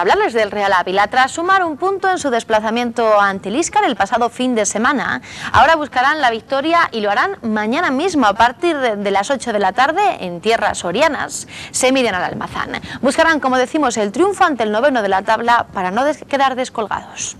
hablarles del Real Ávila, tras sumar un punto en su desplazamiento ante el el pasado fin de semana, ahora buscarán la victoria y lo harán mañana mismo a partir de las 8 de la tarde en tierras sorianas. Se miden al Almazán. Buscarán, como decimos, el triunfo ante el noveno de la tabla para no quedar descolgados.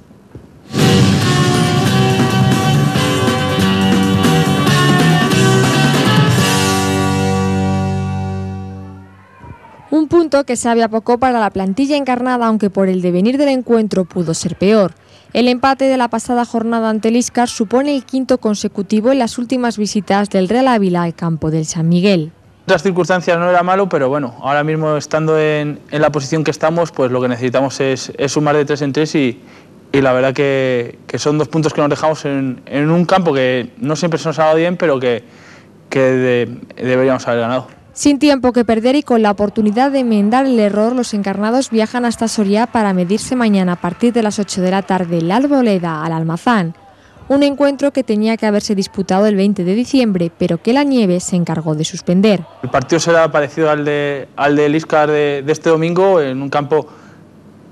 Un punto que sabe a poco para la plantilla encarnada, aunque por el devenir del encuentro pudo ser peor. El empate de la pasada jornada ante el Iscar supone el quinto consecutivo en las últimas visitas del Real Ávila al campo del San Miguel. Otras circunstancias no era malo, pero bueno, ahora mismo estando en, la posición que estamos, pues lo que necesitamos es, sumar de tres en tres y, la verdad que, son dos puntos que nos dejamos en, un campo que no siempre se nos ha dado bien, pero que, deberíamos haber ganado. Sin tiempo que perder y con la oportunidad de enmendar el error, los encarnados viajan hasta Soria para medirse mañana a partir de las 8 de la tarde la Arboleda al Almazán. Un encuentro que tenía que haberse disputado el 20 de diciembre, pero que la nieve se encargó de suspender. El partido será parecido al de, al de Iscar de, este domingo, en un campo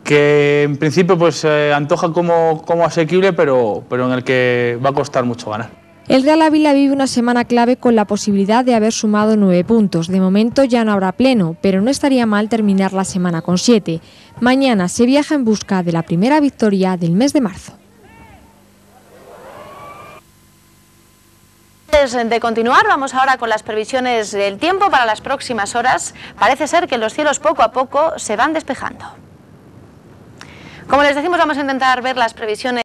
que en principio pues se antoja como, como asequible, pero, pero en el que va a costar mucho ganar. El Real Ávila vive una semana clave con la posibilidad de haber sumado nueve puntos. De momento ya no habrá pleno, pero no estaría mal terminar la semana con siete. Mañana se viaja en busca de la primera victoria del mes de marzo. Antes de continuar, vamos ahora con las previsiones del tiempo para las próximas horas. Parece ser que los cielos poco a poco se van despejando. Como les decimos, vamos a intentar ver las previsiones.